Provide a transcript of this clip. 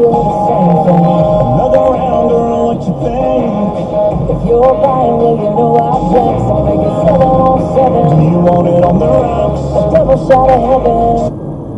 just the same for me. Another round or what you think? If you're buying, well, you know I flex. I make it 7 on 7. Do you want it on the rocks? A double shot of heaven.